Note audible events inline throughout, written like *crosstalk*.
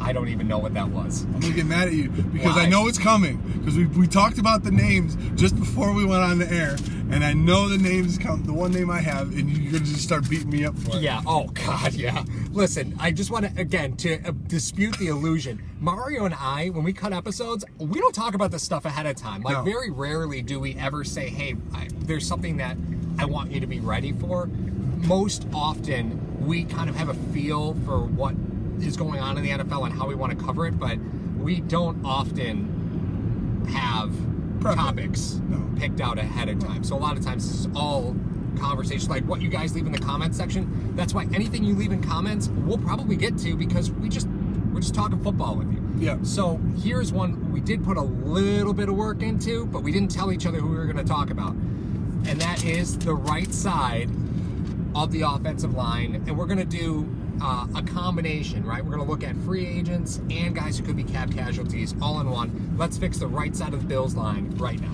I don't even know what that was. I'm gonna get mad at you because Why? I know it's coming. Because we, we talked about the names just before we went on the air, and I know the names come. The one name I have, and you're gonna just start beating me up for it. Yeah. Oh God. Yeah. Listen, I just want to again to uh, dispute the illusion. Mario and I, when we cut episodes, we don't talk about this stuff ahead of time. Like No. very rarely do we ever say, "Hey, I, there's something that I want you to be ready for." Most often, we kind of have a feel for what is going on in the NFL and how we want to cover it, but we don't often have Prep topics No. picked out ahead of time. So a lot of times this is all conversation like what you guys leave in the comments section. That's why anything you leave in comments, we'll probably get to because we just we're just talking football with you. Yeah. So here's one we did put a little bit of work into, but we didn't tell each other who we were going to talk about. And that is the right side of the offensive line. And we're going to do uh, a combination, right? We're going to look at free agents and guys who could be cap casualties all in one. Let's fix the right side of the Bills line right now.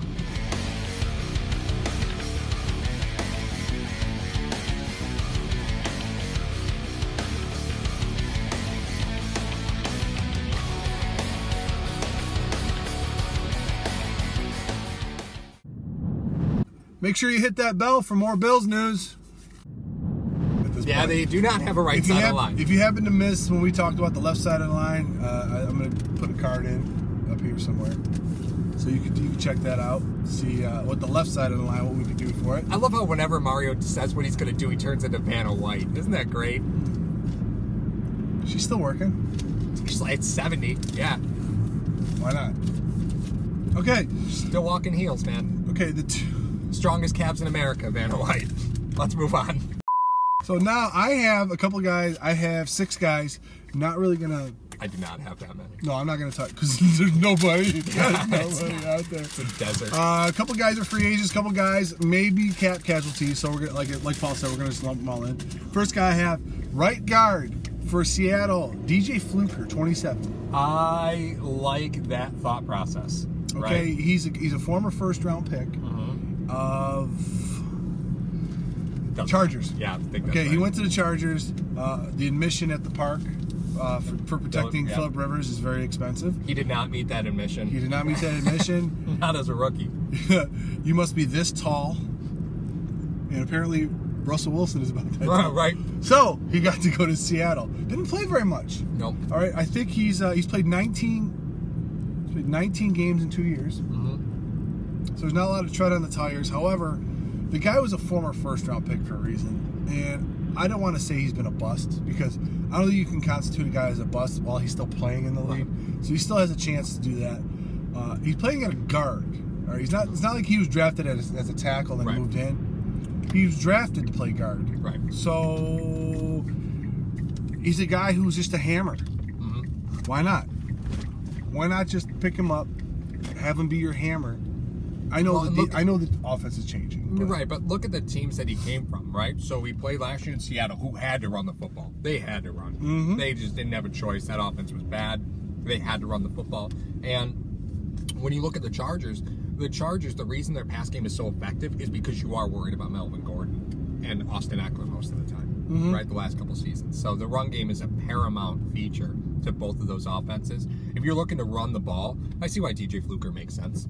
Make sure you hit that bell for more Bills news. This Yeah, point. they do not have a right if side of the line. if you happen to miss when we talked about the left side of the line, uh, I, I'm going to put a card in up here somewhere, so you can you can check that out. See uh, what the left side of the line, what we can do for it. I love how whenever Mario says what he's going to do, he turns into Vanna White. Isn't that great? She's still working. She's like 70. Yeah. Why not? Okay, Still walking heels, man. okay. The two. Strongest calves in America, Vanna White. Let's move on. So now I have a couple guys. I have six guys. Not really gonna. I do not have that many. No, I'm not gonna talk because *laughs* there's nobody. *laughs* There's it's nobody out there. It's a desert. Uh, a couple guys are free agents. A couple guys maybe cap casualties. So we're gonna like like Paul said, we're gonna just lump them all in. First guy I have right guard for Seattle, DJ Fluker, 27. I like that thought process. Okay, Right? he's a, he's a former first round pick Mhm. of Doesn't- Chargers. Yeah, I think that's Okay, he went to the Chargers. Uh, the admission at the park uh, for, for protecting yeah. Philip Rivers is very expensive. He did not meet that admission. He did not meet that admission. *laughs* not as a rookie. *laughs* you must be this tall. And apparently, Russell Wilson is about that *laughs* Right, right. So he got to go to Seattle. Didn't play very much. Nope. All right, I think he's uh, he's played 19, played 19 games in two years. hmm So there's not a lot of tread on the tires. However, the guy was a former first round pick for a reason. And I don't want to say he's been a bust because I don't think you can constitute a guy as a bust while he's still playing in the league. So he still has a chance to do that. Uh, he's playing at a guard. Right, he's not. It's not like he was drafted as, as a tackle and Right. moved in. He was drafted to play guard. Right. So he's a guy who's just a hammer. hmm Why not? Why not just pick him up, have him be your hammer? I know Well, the I know the offense is changing. but- Right, but look at the teams that he came from, right? So we played last year in Seattle, who had to run the football. They had to run. Mhm. They just didn't have a choice. That offense was bad. They had to run the football. And when you look at the Chargers, the Chargers, the reason their pass game is so effective is because you are worried about Melvin Gordon and Austin Ekeler most of the time, Mhm. right? The last couple seasons. So the run game is a paramount feature to both of those offenses. If you're looking to run the ball, I see why DJ Fluker makes sense.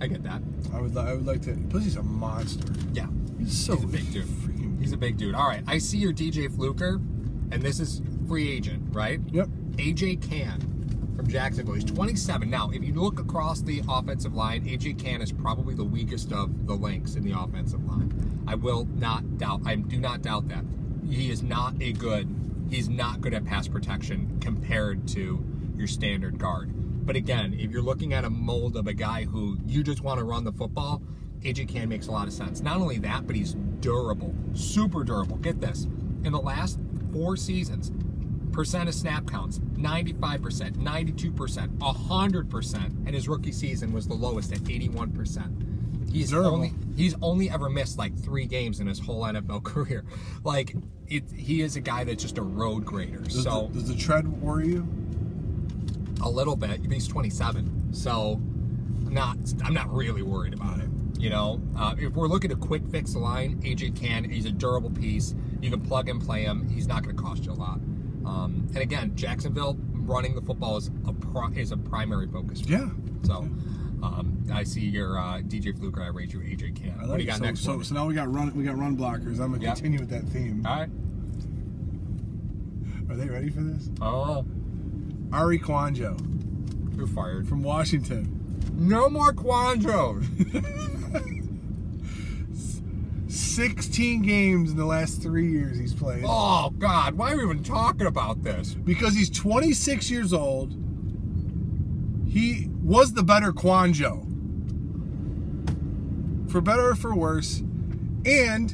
I get that. I would li- I would like to. Plus, he's a monster. Yeah. He's so He's a big dude. Freaking. He's a big dude. All right, I see your DJ Fluker, and this is free agent, right? Yep. AJ Cann from Jacksonville. He's 27. Now, if you look across the offensive line, AJ Cann is probably the weakest of the links in the offensive line. I will not doubt. I do not doubt that. He is not a good. He's not good at pass protection compared to your standard guard. But again, if you're looking at a mold of a guy who you just want to run the football, AJ Cann makes a lot of sense. Not only that, but he's durable, super durable. Get this. In the last four seasons, percent of snap counts 95%, 92%, 100%, and his rookie season was the lowest at 81%. He's Durable. only he's only ever missed like 3 games in his whole NFL *laughs* career. Like it he is a guy that's just a road grader. Does, so the, does the tread worry you? A little bit. He's 27, so I'm not I'm not really worried about it. You know, uh, if we're looking to quick fix the line, AJ Cann. He's a durable piece. You can plug and play him. He's not going to cost you a lot. Um, and again, Jacksonville running the football is a pro, is a primary focus. for Yeah. So, um, I see your uh, DJ Fluke and I rate you AJ Cann. I what do you got so, next? so, so now we got run we got run blockers. I'm gonna Yeah. continue with that theme. All right. Are they ready for this? Oh, Arie Kouandjio you're fired. from Washington. No more Quandros. 16 games in the last three years he's played. Oh God, why are we even talking about this? Because he's 26 years old. He was the better Kouandjio. For better or for worse. And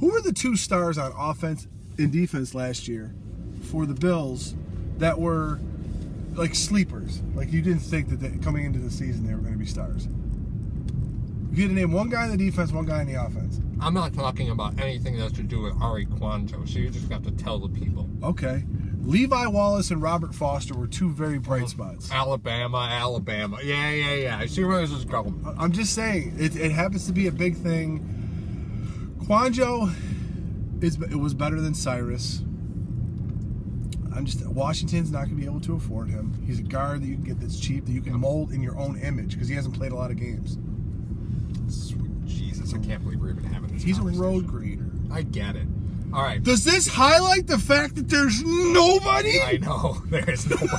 who were the two stars on offense and defense last year for the Bills that were like sleepers? Like you didn't think that they, coming into the season they were going to be stars. You had to name one guy in the defense, one guy in the offense. I'm not talking about anything that has to do with Arie Kouandjio, so you just have to tell the people. Okay. Levi Wallace and Robert Foster were two very bright spots. Alabama, Alabama. Yeah, yeah, yeah. I see where this is going. I'm just saying, it, it happens to be a big thing. Kouandjio is it was better than Cyrus. I'm just Washington's not going to be able to afford him. He's a guard that you can get that's cheap that you can mold in your own image because he hasn't played a lot of games. Sweet Jesus, I can't believe we're even having this He's a road grader. I get it. All right. Does this highlight the fact that there's nobody? I know *laughs* there is nobody.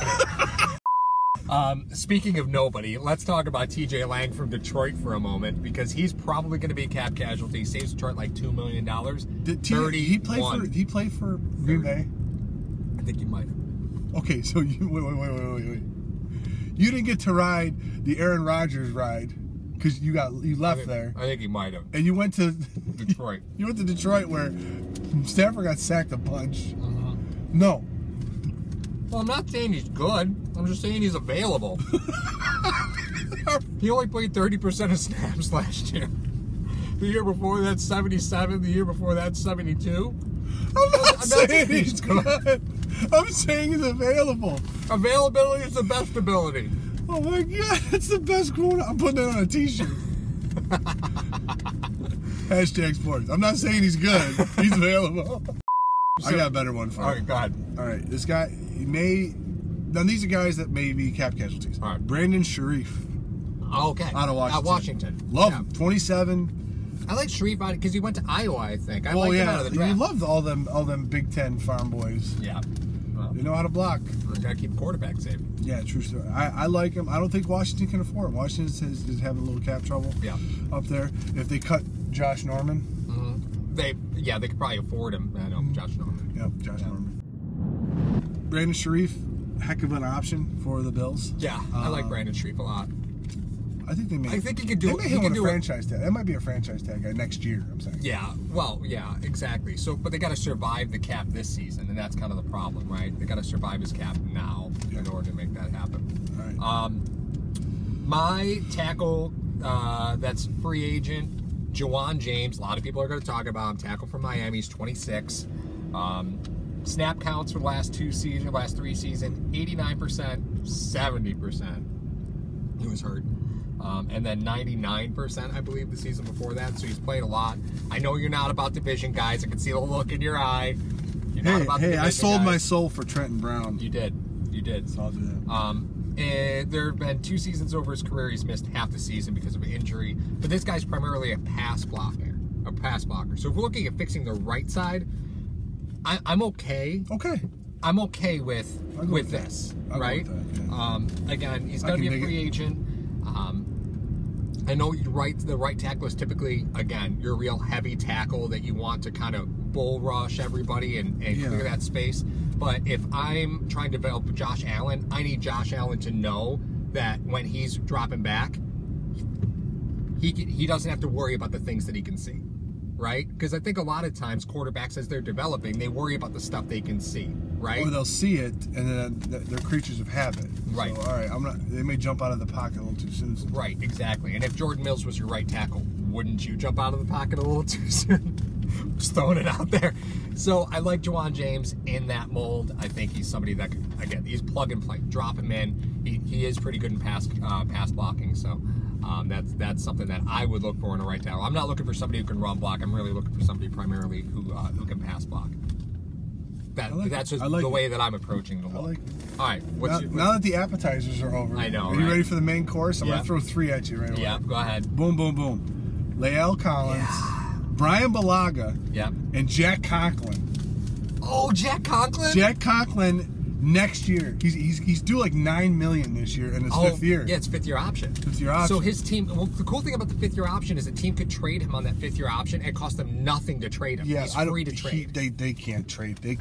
um, speaking of nobody, let's talk about TJ Lang from Detroit for a moment because he's probably going to be a cap casualty. He Saves Detroit like two million dollars. Did T- he played for he played for Green Bay. I think he might. have. Okay, so you wait, wait, wait, wait, wait, wait. You didn't get to ride the Aaron Rodgers ride because you got you I left think, there, I think he might have. and you went to Detroit. *laughs* you went to Detroit where Stafford got sacked a bunch. Mhm. No, Well, I'm not saying he's good. I'm just saying he's available. *laughs* he only played 30% of snaps *laughs* last year. The year before that, 77. The year before that, 72. I'm not I'm saying he's good. I'm saying he's available. Availability is the best ability. Oh my god, that's the best quote. I'm putting that on a T-shirt. *laughs* Hashtag sports. I'm not saying he's good. He's available. I got a better one for you. All right, go ahead. All right, this guy he may. Now these are guys that may be cap casualties. All right. Brandon Scherff, Okay. out of Washington. At Washington. Love Yeah. him. 27. I like Scherff because he went to Iowa, I think. I oh like him yeah, out of the you draft. love all them all them Big Ten farm boys. yeah. Well, They know how to block. gotta keep quarterback safe. Yeah, true story. I, I like him. I don't think Washington can afford him. Washington is, is having a little cap trouble Yeah. up there. If they cut Josh Norman, hmm They, yeah, they could probably afford him. I know, Josh Norman. yep, Josh Yeah. Norman. Brandon Scherff, heck of an option for the Bills. Yeah, I like Um, Brandon Scherff a lot. I think they may. I think he could do They it- may hit a it. franchise tag. That might be a franchise tag guy next year. I'm saying. Yeah, well, yeah, exactly. So, but they got to survive the cap this season, and that's kind of the problem, right? They got to survive his cap now in order to make that happen. All right. Um, my tackle uh, that's free agent, Ja'Wuan James. A lot of people are going to talk about him. Tackle from Miami. He's 26. Um, snap counts for the last two season, last three season, 89%, 70%. He was hurt. Um, and then 99%, I believe, the season before that. So he's played a lot. I know you're not about division, guys. I can see the look in your eye. You're not hey, hey! I sold my soul for Trenton Brown. You did. You did. So I'll do that. Um, and there have been two seasons over his career. He's missed half the season because of an injury. But this guy's primarily a pass blocker, a pass blocker. So if we're looking at fixing the right side, I, I'm okay. Okay. I'm okay with with with this, right? with that, yeah. Um, again, he's going to be a free it. agent. Um, I know you right. The right tackle is typically again your real heavy tackle that you want to kind of bull rush everybody and, and Yeah. clear that space. But if I'm trying to develop Josh Allen, I need Josh Allen to know that when he's dropping back, he he doesn't have to worry about the things that he can see, right? Because I think a lot of times quarterbacks, as they're developing, they worry about the stuff they can see, right? Or they'll see it, and then they're creatures of habit. Right. So, all right. I'm not. They may jump out of the pocket a little too soon. Right, exactly. And if Jordan Mills was your right tackle, wouldn't you jump out of the pocket a little *laughs* too soon? Just throwing it out there. So I like Ja'Wuan James in that mold. I think he's somebody that could, again, he's plug and play. Drop him in. He, he is pretty good in pass uh, pass blocking. So um, that's that's something that I would look for in a right tackle. I'm not looking for somebody who can run block. I'm really looking for somebody primarily who uh, who can pass block. That like that's just like the it. way that I'm approaching the look. like All right, what's now, your, now that the appetizers are over. I know, Are you right? ready for the main course? I'm Yeah. gonna throw three at you right away. yeah, go ahead. Boom, boom, boom. La'el Collins, Bryan Bulaga, Yeah. and Jack Conklin. Oh, Jack Conklin. Jack Conklin next year. He's he's, he's due like nine million this year in his oh, fifth year. Yeah, it's fifth year option. Fifth year option. So his team. Well, the cool thing about the fifth year option is the team could trade him on that fifth year option. It cost them nothing to trade him. Yeah, He's I don't. free to he- trade. they they can't trade. They.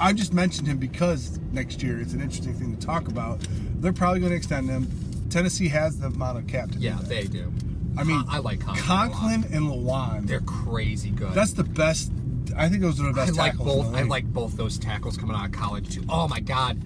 I just mentioned him because next year it's an interesting thing to talk about. They're probably going to extend him. Tennessee has the amount of cap to yeah, do that. they do. I mean, I like Conklin. Conklin and Lewan. They're crazy good. That's the best. I think those are the I best like tackles. both. I like both those tackles coming out of college too. Oh my god.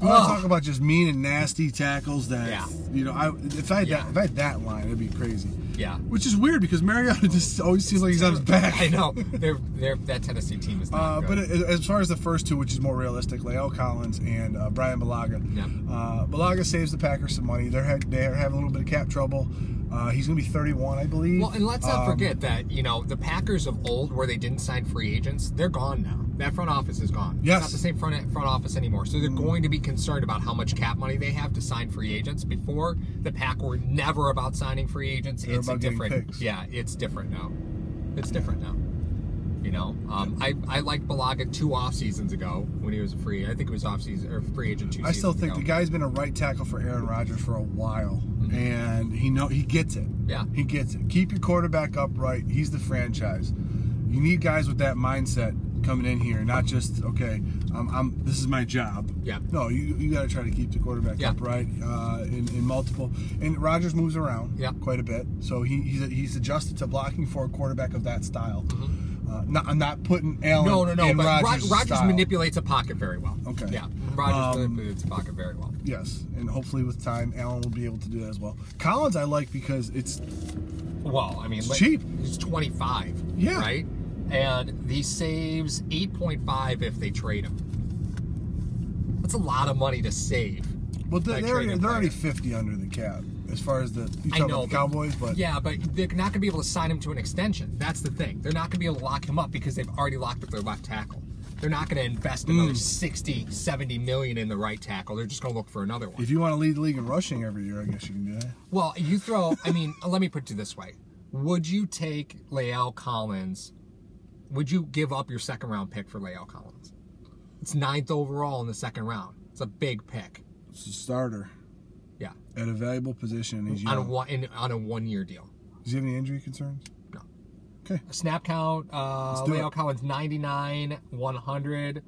You want to talk about just mean and nasty tackles that Yeah. you know? I if I had Yeah. that if I had that line, it'd be crazy. Yeah. Which is weird because Mariota *laughs* just always seems like he's on his *laughs* back. I know. They're, they're, that Tennessee team is not Uh, good. but as far as the first two, which is more realistic, La'el Collins and uh, Bryan Bulaga. Yeah. Uh, Bulaga saves the Packers some money. They're ha- they're having a little bit of cap trouble. Uh, he's going to be 31, I believe. Well, and let's not Um, forget that you know the Packers of old, where they didn't sign free agents, they're gone now. That front office is gone. Yes. It's not the same front front office anymore. So they're going to be concerned about how much cap money they have to sign free agents. Before the Pack were never about signing free agents. They're it's a about getting different. picks. Yeah, it's different now. It's different now. You know, um, I I liked Bulaga two off seasons ago when he was a free. I think it was off season or free agent two. I still think ago. the guy's been a right tackle for Aaron Rodgers for a while, and he know he gets it. Mm-hmm. Yeah. he gets it. Keep your quarterback upright. He's the franchise. You need guys with that mindset coming in here, not just okay. I'm, I'm this is my job. Yeah. No, you you got to try to keep the quarterback Yeah. upright uh, in, in multiple. And Rodgers moves around Yeah. quite a bit, so he, he's he's adjusted to blocking for a quarterback of that style. Mhm. Uh, not, I'm not putting Allen. No, no, no. in But Rodgers' Rodgers manipulates a pocket very well. Okay. Yeah, Rodgers Um, manipulates a pocket very well. Yes, and hopefully with time, Allen will be able to do that as well. Collins, I like because it's Well, I mean, It's like, cheap. He's 25. Yeah. Right? And he saves 8.5 if they trade him. That's a lot of money to save. well, they're, they're, trading they're already fifty under the cap as far as the you I talk know, about the but- Cowboys, but Yeah, but they're not going to be able to sign him to an extension. That's the thing. They're not going to be able to lock him up because they've already locked up their left tackle. They're not going to invest another Mm. 60, 70 million in the right tackle. They're just going to look for another one. if you want to lead the league in rushing every year, I guess you can do that. Well, you throw. I mean, *laughs* let me put it this way: Would you take La'el Collins? Would you give up your second round pick for La'el Collins? It's ninth overall in the second round. It's a big pick. It's a starter Yeah, at a valuable position, he's on a one in, on a one year deal. Does he have any injury concerns? No. Okay. Snap count: uh, La'el. Collins ninety nine, one hundred.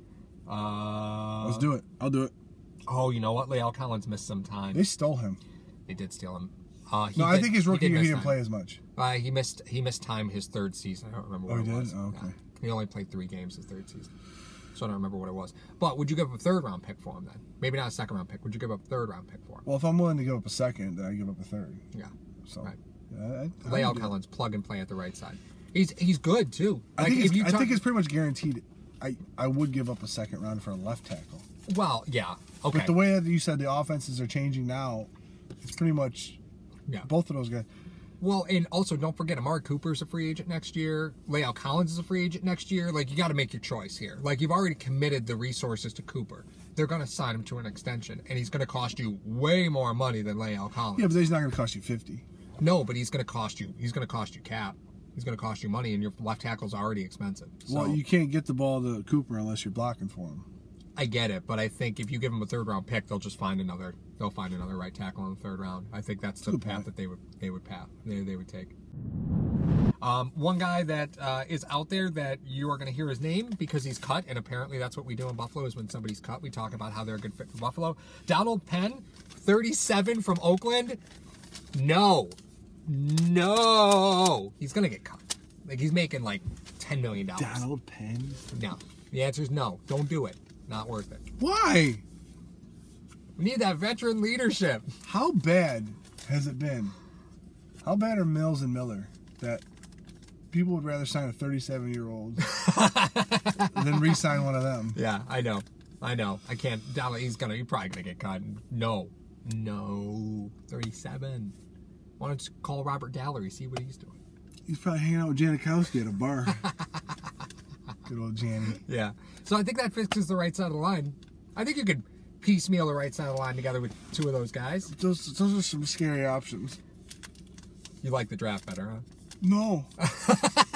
Uh, Let's do it. I'll do it. Oh, you know what? La'el Collins missed some time. They stole him. They did steal him. Uh, he No, I think his rookie did year he didn't time. play as much. Uh, he missed he missed time his third season. I don't remember what Oh, it he did? was. Oh, okay. Yeah. He only played three games his third season. So I don't remember what it was. But would you give up a third round pick for him then? Maybe not a second round pick. Would you give up a third round pick for him? Well, if I'm willing to give up a second, then I give up a third. Yeah. So, Right. yeah, I, I, would do it. Collins, plug and play at the right side. He's he's good too. I think, if it's, you I think it's pretty much guaranteed. I, I would give up a second round for a left tackle. well, yeah. Okay. But the way that you said the offenses are changing now, it's pretty much yeah. both of those guys. Well, and also don't forget, Amari Cooper's a free agent next year. La'el Collins is a free agent next year. Like you got to make your choice here. Like you've already committed the resources to Cooper. They're going to sign him to an extension, and he's going to cost you way more money than La'el Collins. Yeah, but he's not going to cost you 50. No, but he's going to cost you. He's going to cost you cap. He's going to cost you money, and your left tackle's already expensive. So Well, you can't get the ball to Cooper unless you're blocking for him. I get it, but I think if you give them a third round pick, they'll just find another. They'll find another right tackle in the third round. I think that's the Good path point. that they would they would path they, they would take. Um, one guy that uh, is out there that you are going to hear his name because he's cut, and apparently that's what we do in Buffalo is when somebody's cut, we talk about how they're a good fit for Buffalo. Donald Penn, 37 from Oakland. No, no, he's going to get cut. Like he's making like 10 million dollars. Donald Penn? No, the answer is no. Don't do it. Not worth it. Why? We need that veteran leadership. How bad has it been? How bad are Mills and Miller that people would rather sign a 37 year old *laughs* than re sign one of them? Yeah, I know. I know. I can't. He's gonna. He's probably gonna get cut. No, no. Thirty-seven. Why don't you call Robert Gallery? See what he's doing. He's probably hanging out with Janikowski at a bar. *laughs* Good old Janny. Yeah. So I think that fixes the right side of the line. I think you could piecemeal the right side of the line together with two of those guys. Those those are some scary options. You like the draft better, huh? No. *laughs*